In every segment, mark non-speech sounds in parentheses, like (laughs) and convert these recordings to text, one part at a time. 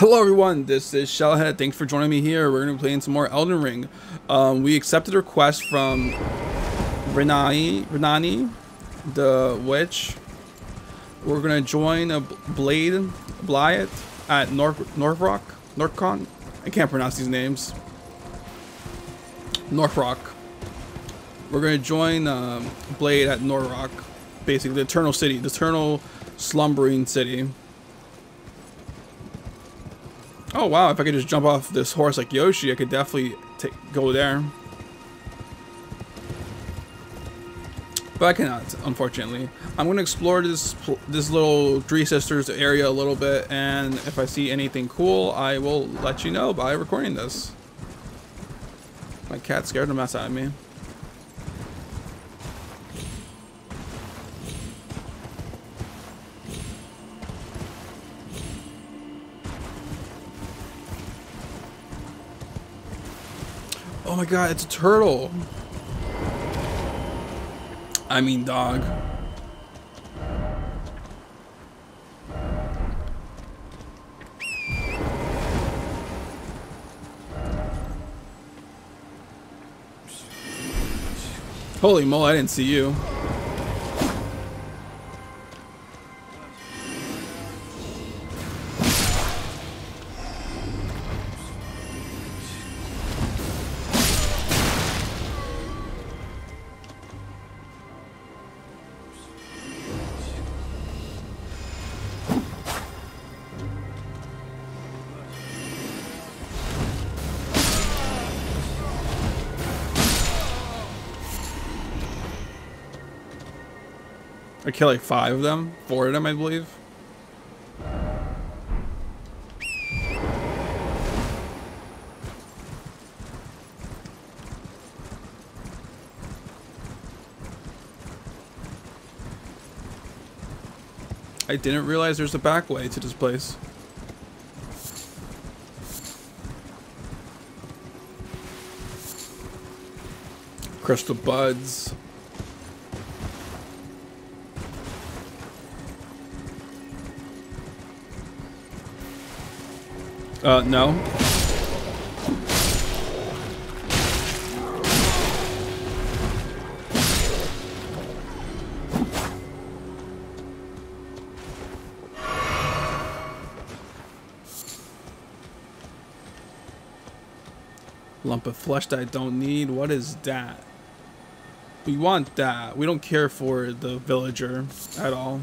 Hello everyone, this is Shellhead. Thanks for joining me here. We're going to be playing some more Elden Ring. Um, we accepted a request from Ranni, Ranni, the witch. We're going to join a Blade Blyat at North Northrock, Northcon. I can't pronounce these names. Northrock. We're going to join um, Blade at Northrock, basically the Eternal City, the Eternal Slumbering City. Oh wow, if I could just jump off this horse like Yoshi, I could definitely take, go there. But I cannot, unfortunately. I'm to explore this this little Three Sisters area a little bit, and if I see anything cool, I will let you know by recording this. My cat scared the mess out of me. Oh my god, it's a turtle. I mean dog. Holy moly, I didn't see you. Kill like five of them, four of them, I believe. I didn't realize there's a back way to this place. Crystal buds. Uh, no. Lump of flesh that I don't need. What is that? We want that. We don't care for the villager at all.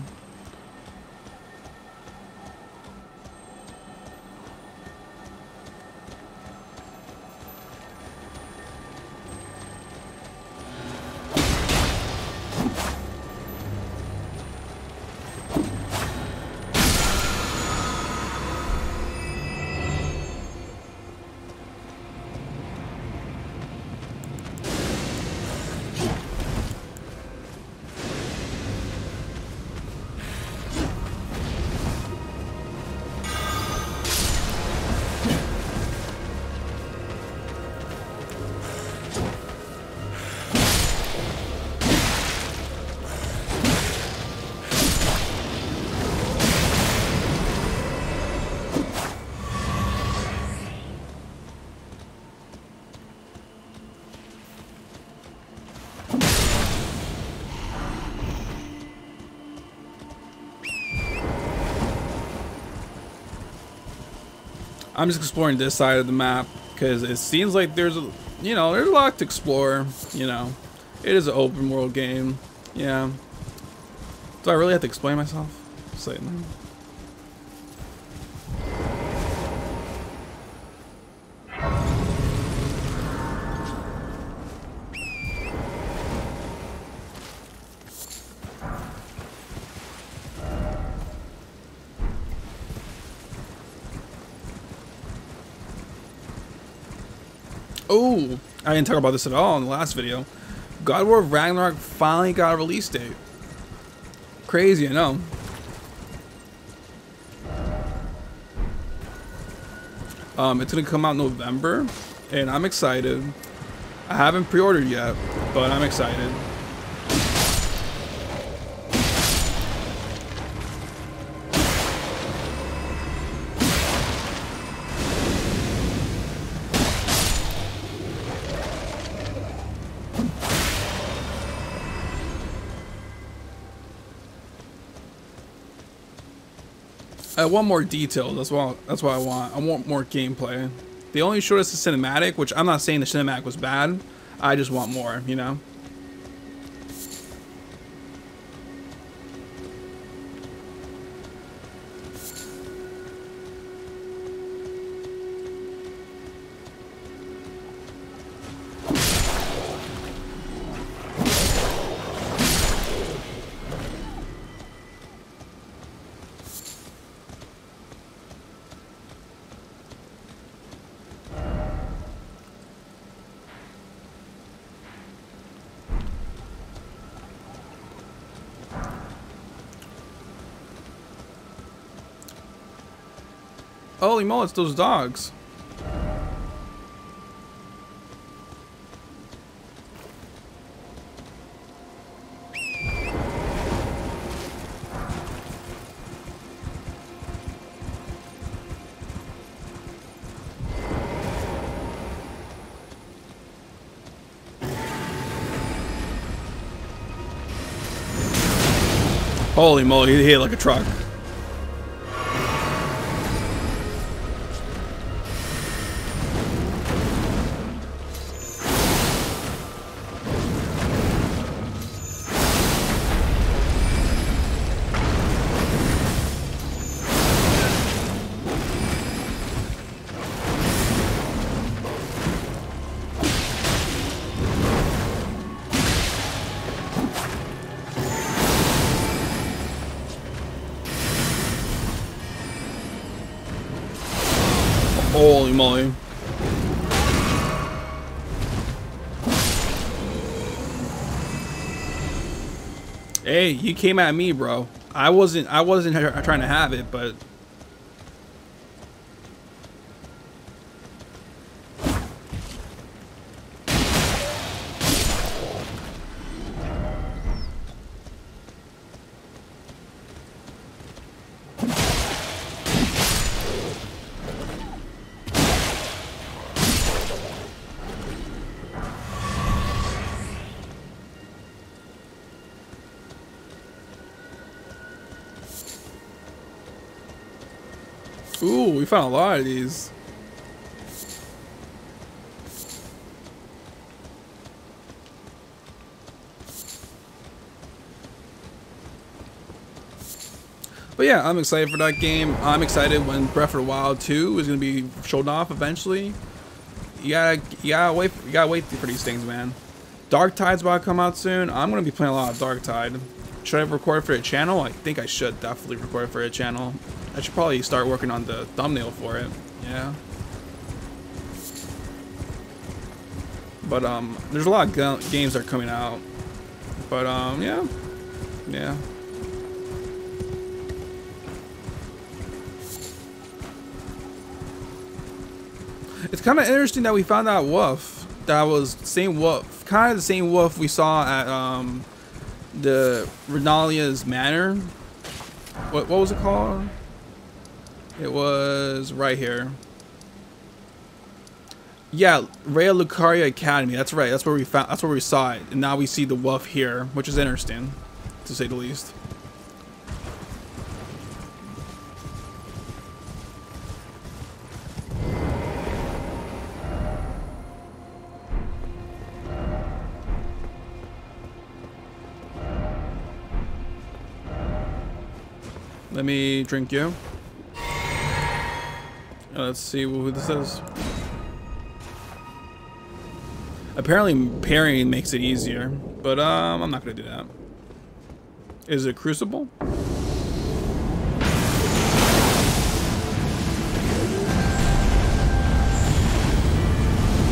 I'm just exploring this side of the map because it seems like there's a, you know, there's a lot to explore. You know, it is an open world game. Yeah. Do I really have to explain myself? Slightly. Oh, I didn't talk about this at all in the last video. God War Ragnarok finally got a release date. Crazy, I know. Um, it's gonna come out November, and I'm excited. I haven't pre-ordered yet, but I'm excited. I want more detail. That's what that's what I want. I want more gameplay. They only showed us the cinematic, which I'm not saying the cinematic was bad. I just want more, you know. Holy moly, it's those dogs. Holy moly, he hit like a truck. You came at me, bro. I wasn't I wasn't trying to have it, but Ooh, we found a lot of these. But yeah, I'm excited for that game. I'm excited when Breath of the Wild 2 is gonna be shown off eventually. You gotta, you gotta wait, you gotta wait for these things, man. Darktide's about to come out soon. I'm gonna be playing a lot of Darktide. Should I record for a channel? I think I should definitely record for a channel. I should probably start working on the thumbnail for it. Yeah. But um, there's a lot of games that are coming out. But um, yeah, yeah. It's kind of interesting that we found that wolf. That was same wolf, kind of the same wolf we saw at um, the Renalia's Manor. What what was it called? It was right here. Yeah, Raya Lucaria Academy. That's right. That's where we found. That's where we saw it. And now we see the wolf here, which is interesting, to say the least. Let me drink you. Let's see who this is. Apparently parrying makes it easier, but um, I'm not gonna do that. Is it Crucible?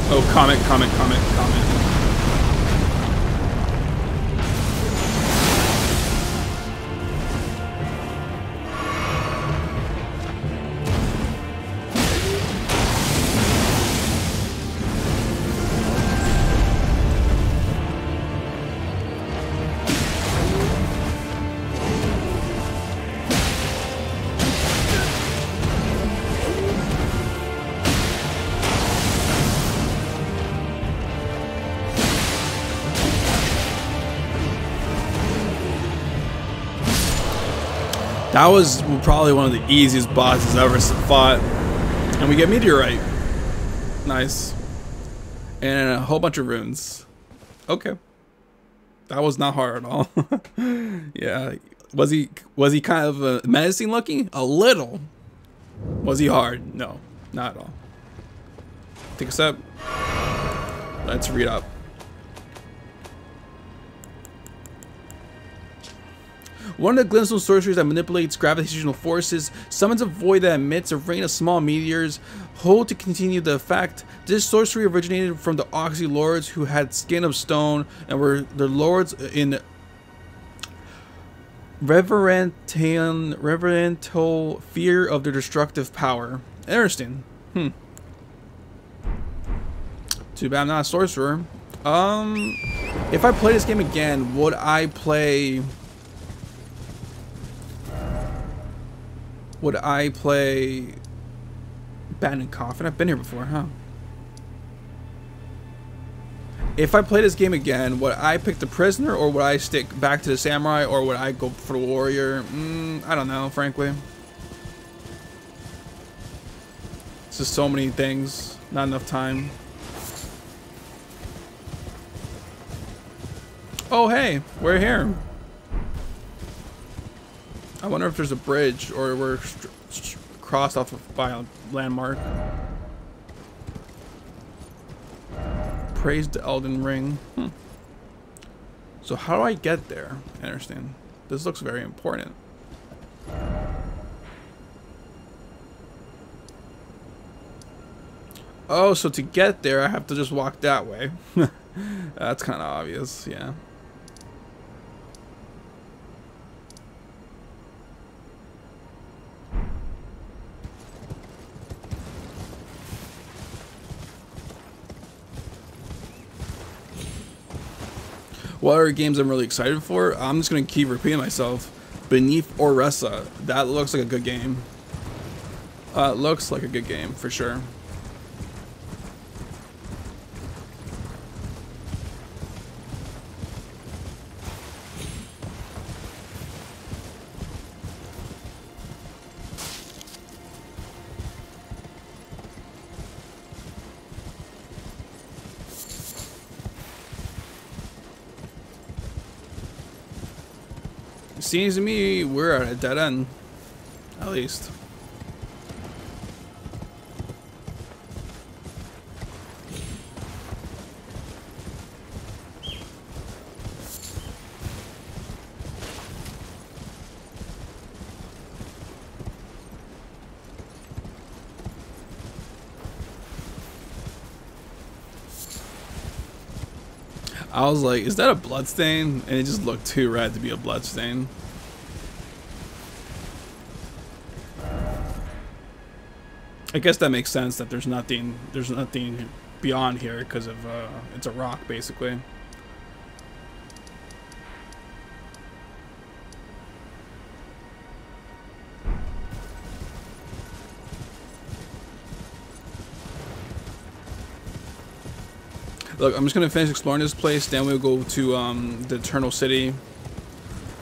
Oh, comment, comment, comment, comment. That was probably one of the easiest bosses ever fought. And we get Meteorite. Nice. And a whole bunch of runes. Okay. That was not hard at all. (laughs) yeah. Was he was he kind of uh, menacing looking? A little. Was he hard? No, not at all. Take a step. Let's read up. One of the glintstone sorceries that manipulates gravitational forces summons a void that emits a rain of small meteors. Hold to continue the effect. This sorcery originated from the Onyx lords who had skin of stone and were the lords in reverential, reverential fear of their destructive power. Interesting. Hmm. Too bad I'm not a sorcerer. Um, if I play this game again, would I play... Would I play Abandoned Coffin? I've been here before, huh? If I play this game again, would I pick the prisoner or would I stick back to the samurai or would I go for the warrior? Mm, I don't know, frankly. It's just so many things, not enough time. Oh, hey, we're here. I wonder if there's a bridge or we're crossed off of by a landmark. Praise the Elden Ring. Hmm. So how do I get there? I understand. This looks very important. Oh, so to get there, I have to just walk that way. (laughs) That's kind of obvious, yeah. What other games I'm really excited for? I'm just going to keep repeating myself. Beneath Oresa. That looks like a good game. Uh, looks like a good game, for sure. Seems to me we're at a dead end. At least. I was like, is that a blood stain? And it just looked too red to be a blood I guess that makes sense that there's nothing there's nothing beyond here because of uh, it's a rock basically. Look, I'm just gonna finish exploring this place, then we'll go to um, the Eternal City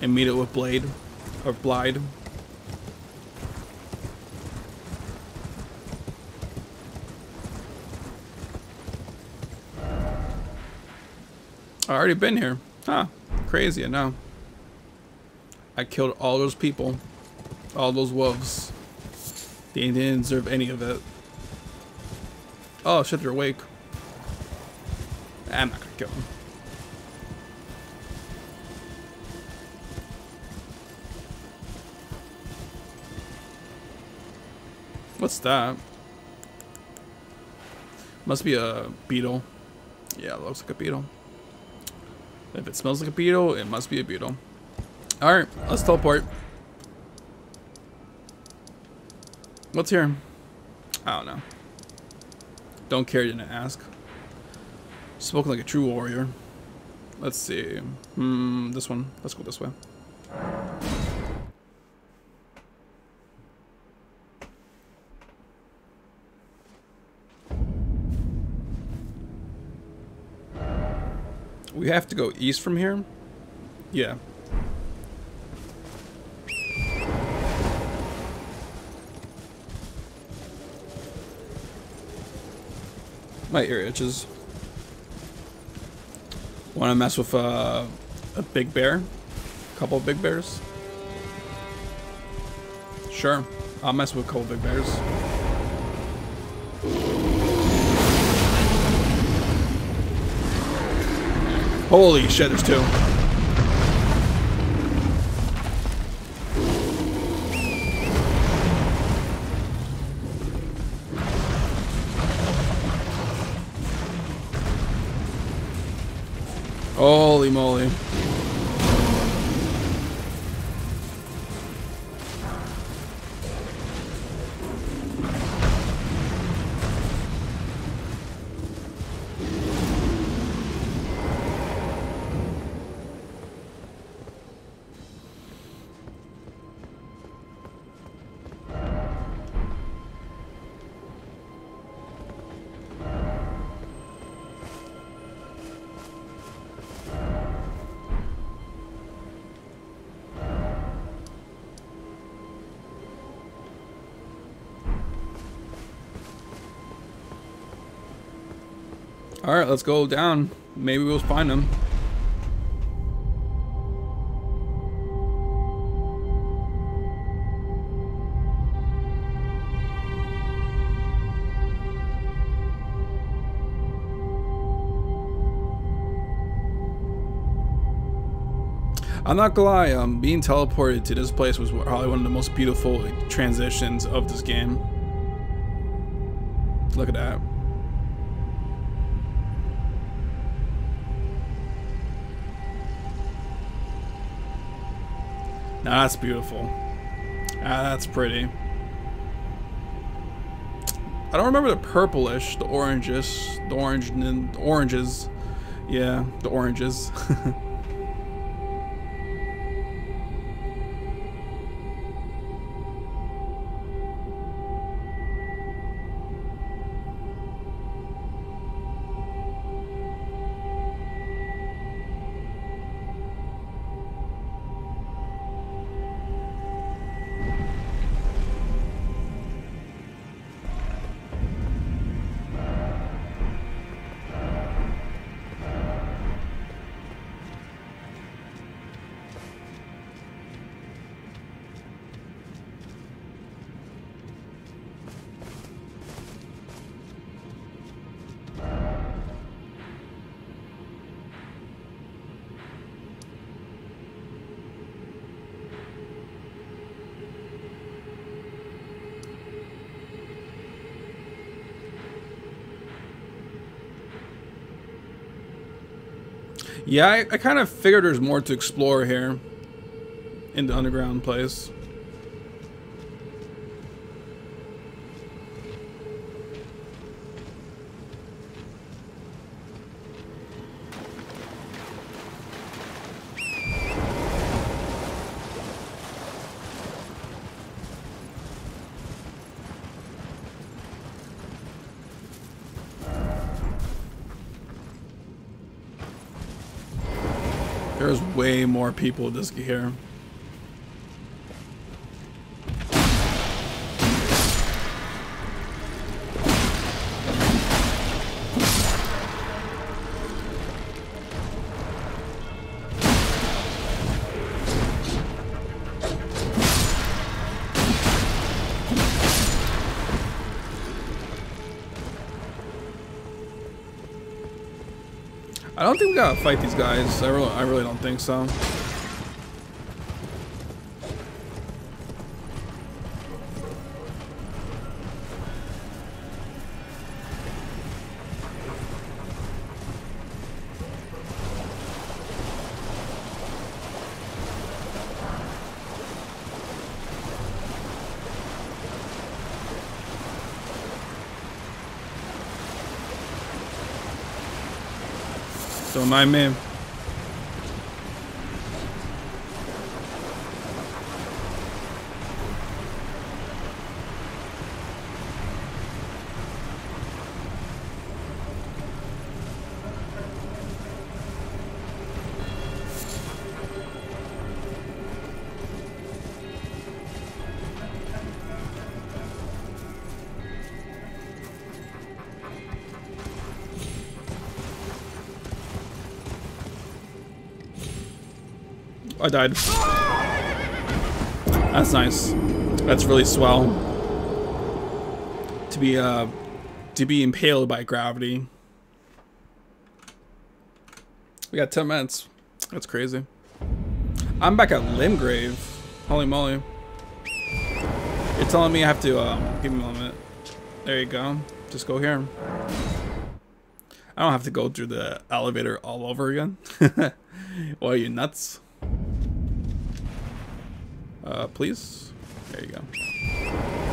and meet it with Blade, or Blide. I already been here. Huh. Crazy, I know. I killed all those people. All those wolves. They didn't deserve any of it. Oh shit, they're awake. I'm not gonna kill them. What's that? Must be a beetle. Yeah, looks like a beetle. If it smells like a beetle, it must be a beetle. Alright, let's teleport. What's here? I don't know. Don't care, didn't ask. Spoken like a true warrior. Let's see. Hmm, this one. Let's go this way. we have to go east from here? Yeah. My ear itches. Want to mess with uh, a big bear? A couple big bears? Sure. I'll mess with a couple big bears. Holy shit, there's two. Holy moly. Alright, let's go down. Maybe we'll find them. I'm not gonna lie, um, being teleported to this place was probably one of the most beautiful like, transitions of this game. Look at that. Now that's beautiful. Ah, that's pretty. I don't remember the purplish, the oranges, the orange, the oranges. Yeah, the oranges. (laughs) Yeah, I, I kind of figured there's more to explore here in the underground place. There's way more people this here. We gotta fight these guys. I really, I really don't think so. Don't mind me. Died. That's nice. That's really swell. To be uh to be impaled by gravity. We got 10 minutes. That's crazy. I'm back at Limgrave. Holy moly. You're telling me I have to um give me a moment. There you go. Just go here. I don't have to go through the elevator all over again. (laughs) Are you nuts? Uh, please? There you go.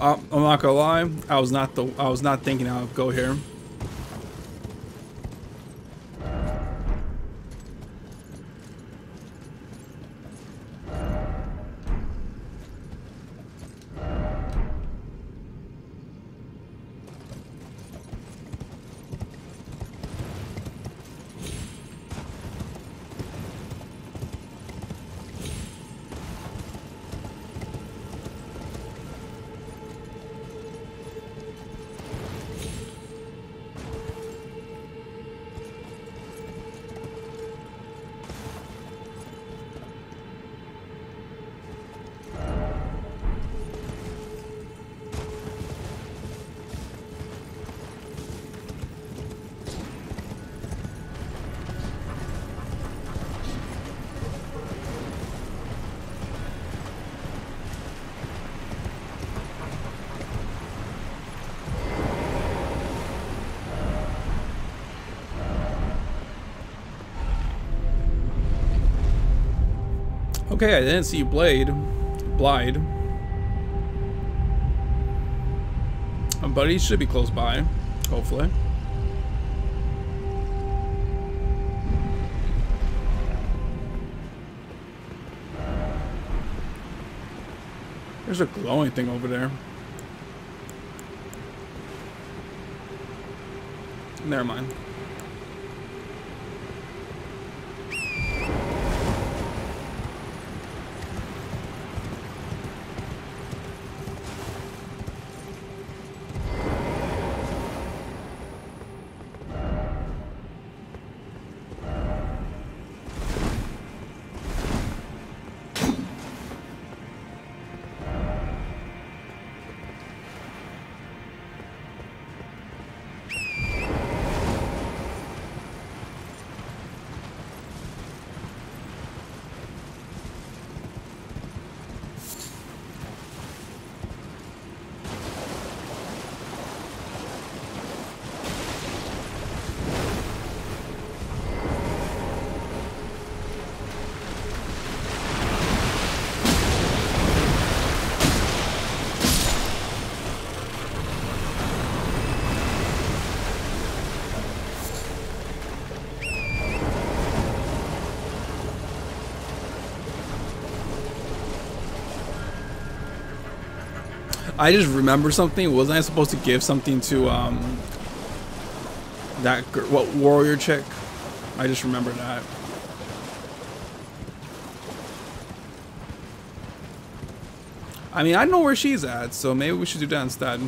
Uh, I'm not gonna lie. I was not the. I was not thinking I would go here. Okay, I didn't see Blade. Blide. But he should be close by, hopefully. There's a glowing thing over there. Never mind. I just remember something. Wasn't I supposed to give something to um that what warrior chick? I just remember that. I mean, I know where she's at, so maybe we should do that instead.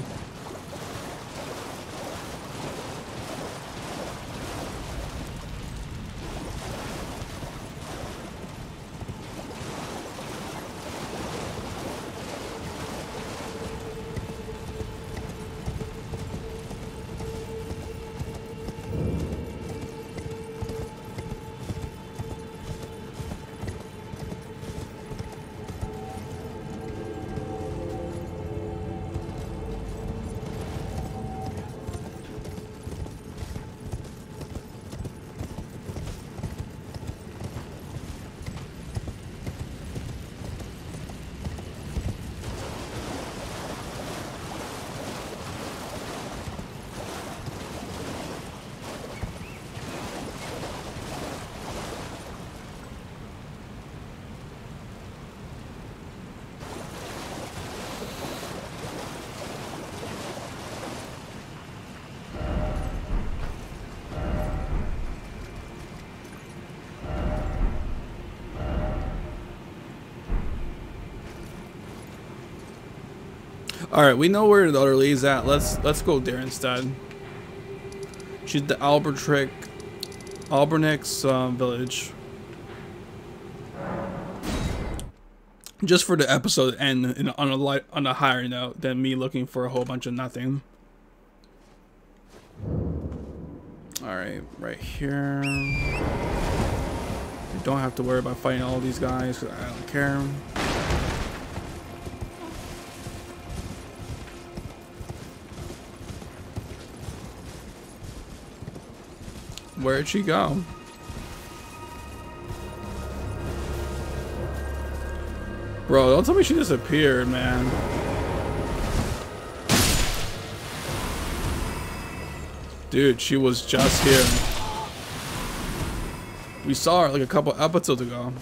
All right, we know where the other lady's at. Let's let's go there instead. She's the Albertrick, Albernix um, village. Just for the episode end in, on a light on a higher note than me looking for a whole bunch of nothing. All right, right here. You don't have to worry about fighting all these guys. I don't care. Where'd she go? Bro, don't tell me she disappeared, man. Dude, she was just here. We saw her like a couple episodes ago.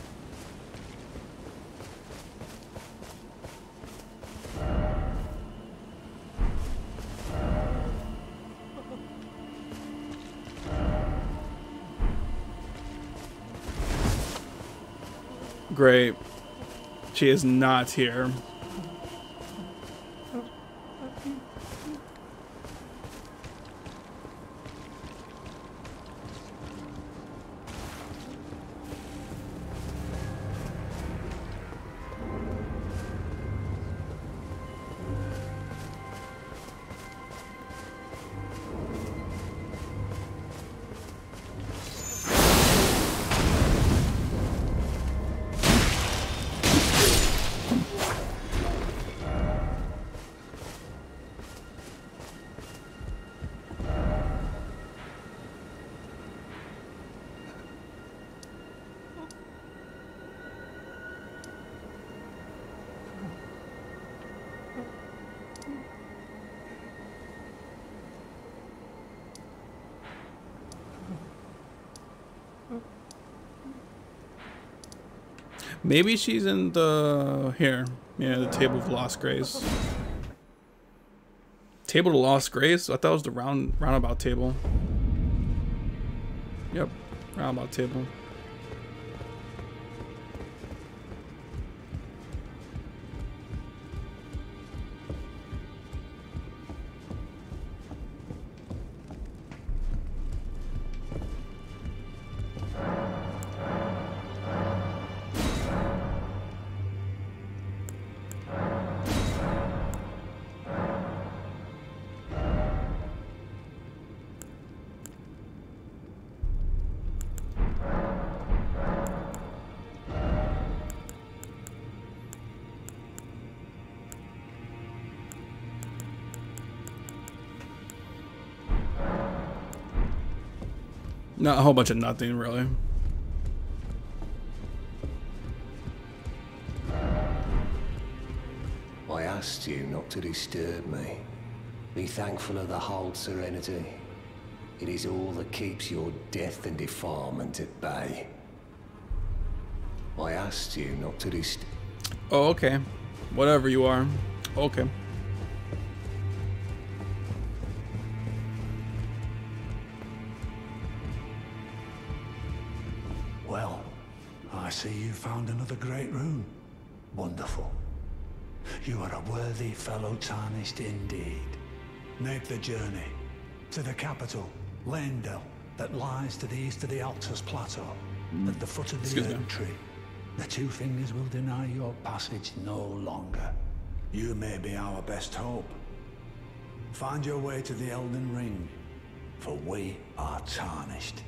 Great. She is not here. Maybe she's in the here. Yeah, the table of lost grace. Table of lost grace? I thought it was the round roundabout table. Yep, roundabout table. Not a whole bunch of nothing, really. I asked you not to disturb me. Be thankful of the hold serenity. It is all that keeps your death and defilement at bay. I asked you not to disturb... Oh, okay. Whatever you are. Okay. Wonderful. You are a worthy fellow tarnished indeed. Make the journey to the capital, Leyndell, that lies to the east of the Altus Plateau, hmm. at the foot of the. Erd Tree. The two fingers will deny your passage no longer. You may be our best hope. Find your way to the Elden Ring, for we are tarnished.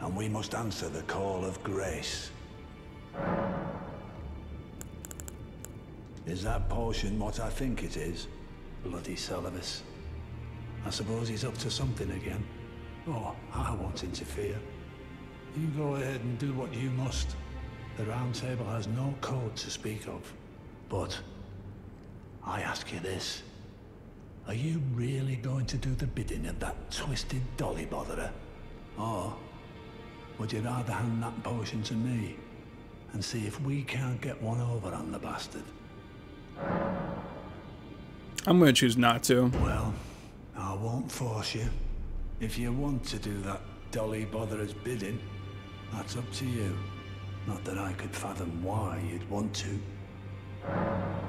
And we must answer the call of grace. Is that potion what I think it is? Bloody Seluvis. I suppose he's up to something again. Oh, I won't interfere. You go ahead and do what you must. The Round Table has no code to speak of. But I ask you this. Are you really going to do the bidding of that twisted dolly botherer? Or would you rather hand that potion to me and see if we can't get one over on the bastard? I'm gonna choose not to. Well, I won't force you. If you want to do that dolly botherer's bidding, that's up to you. Not that I could fathom why you'd want to.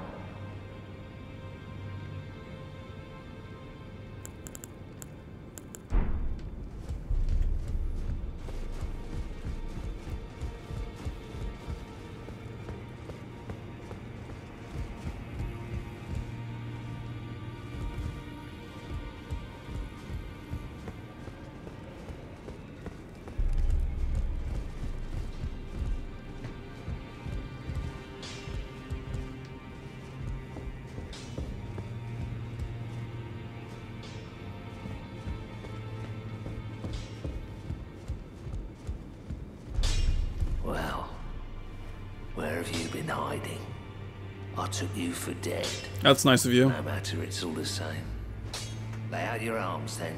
For dead. That's nice of you. No matter, it's all the same. Lay out your arms then.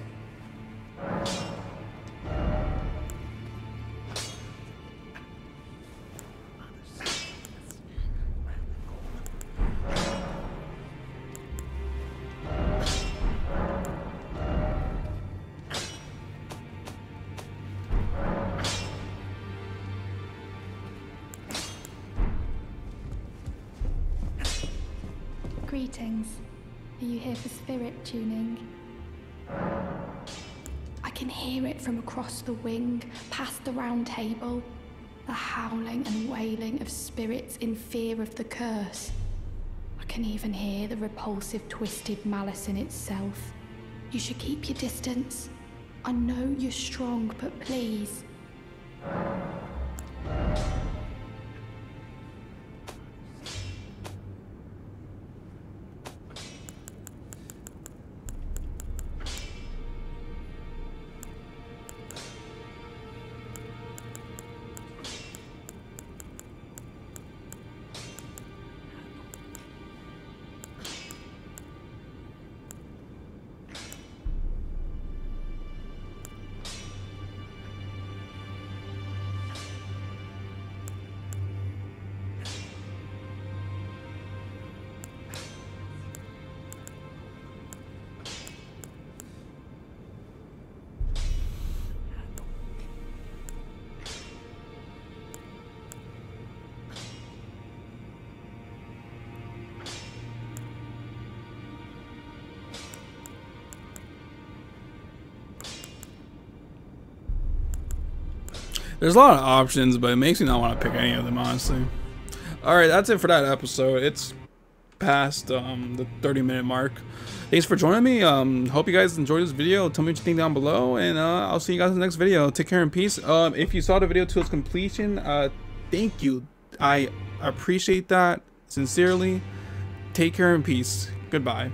Greetings. Are you here for spirit tuning? I can hear it from across the wing, past the round table. The howling and wailing of spirits in fear of the curse. I can even hear the repulsive, twisted malice in itself. You should keep your distance. I know you're strong, but please. There's a lot of options, but it makes me not want to pick any of them, honestly. Alright, that's it for that episode. It's past um, the 30 minute mark. Thanks for joining me. Um, hope you guys enjoyed this video. Tell me what you think down below, and uh, I'll see you guys in the next video. Take care and peace. Um, if you saw the video to its completion, uh, thank you. I appreciate that sincerely. Take care and peace. Goodbye.